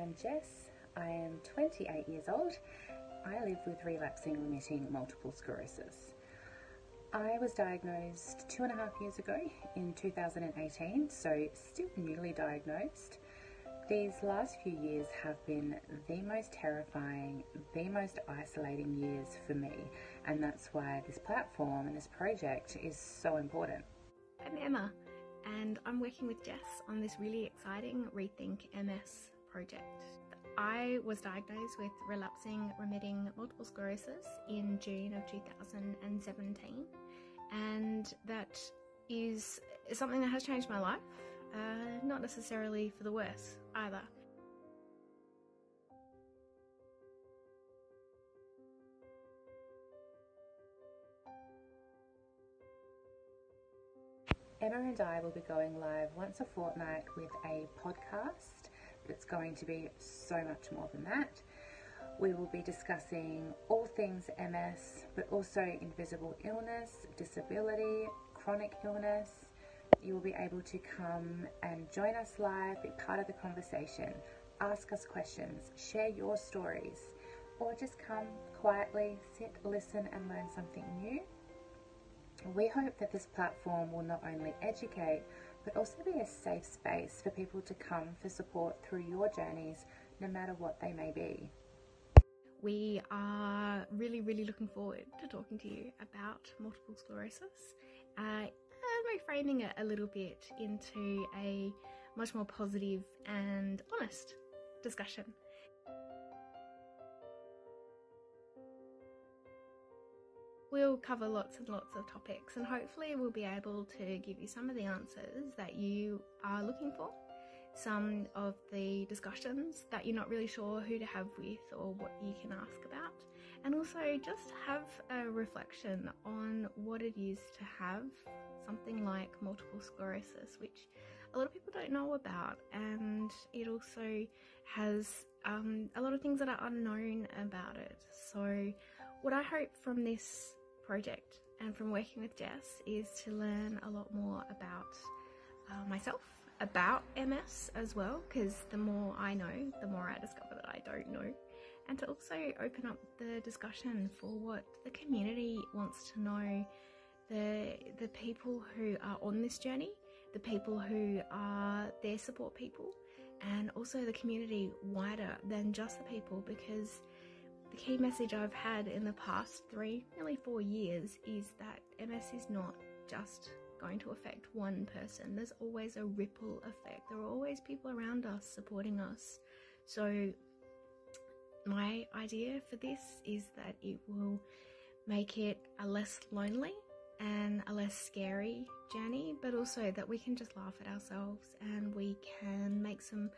I'm Jess. I am 28 years old. I live with relapsing remitting multiple sclerosis. I was diagnosed two and a half years ago in 2018, so still newly diagnosed. These last few years have been the most terrifying, the most isolating years for me, and that's why this platform and this project is so important. I'm Emma, and I'm working with Jess on this really exciting Rethink MS project. I was diagnosed with relapsing remitting multiple sclerosis in June of 2017 and that is something that has changed my life, uh, not necessarily for the worse either. Emma and I will be going live once a fortnight with a podcast that's going to be so much more than that. We will be discussing all things MS, but also invisible illness, disability, chronic illness. You will be able to come and join us live, be part of the conversation, ask us questions, share your stories, or just come quietly, sit, listen, and learn something new. We hope that this platform will not only educate, but also be a safe space for people to come for support through your journeys, no matter what they may be. We are really, really looking forward to talking to you about multiple sclerosis. Uh, reframing it a little bit into a much more positive and honest discussion. We'll cover lots and lots of topics, and hopefully, we'll be able to give you some of the answers that you are looking for. Some of the discussions that you're not really sure who to have with or what you can ask about, and also just have a reflection on what it is to have something like multiple sclerosis, which a lot of people don't know about, and it also has um, a lot of things that are unknown about it. So, what I hope from this project and from working with Jess is to learn a lot more about uh, myself about MS as well, because the more I know, the more I discover that I don't know. And to also open up the discussion for what the community wants to know, the the people who are on this journey, the people who are their support people, and also the community wider than just the people because the key message I've had in the past three, nearly four years is that MS is not just going to affect one person. There's always a ripple effect. There are always people around us supporting us. So, my idea for this is that it will make it a less lonely and a less scary journey, but also that we can just laugh at ourselves and we can make some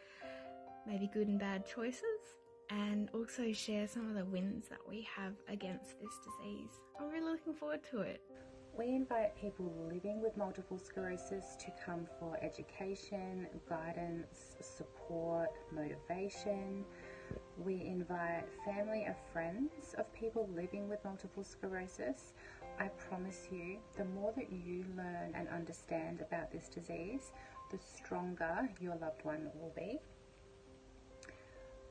maybe good and bad choices and also share some of the wins that we have against this disease. I'm really looking forward to it. We invite people living with multiple sclerosis to come for education, guidance, support, motivation. We invite family and friends of people living with multiple sclerosis. I promise you, the more that you learn and understand about this disease, the stronger your loved one will be.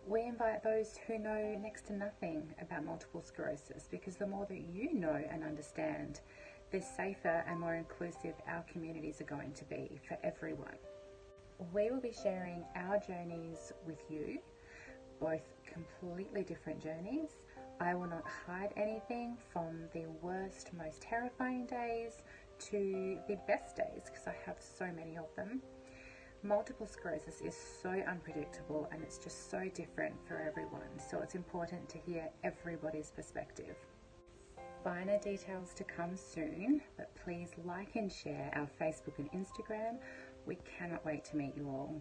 We invite those who know next to nothing about multiple sclerosis because the more that you know and understand, the safer and more inclusive our communities are going to be for everyone. We will be sharing our journeys with you, both completely different journeys. I will not hide anything from the worst, most terrifying days to the best days because I have so many of them. Multiple sclerosis is so unpredictable and it's just so different for everyone, so it's important to hear everybody's perspective. Finer details to come soon, but please like and share our Facebook and Instagram. We cannot wait to meet you all.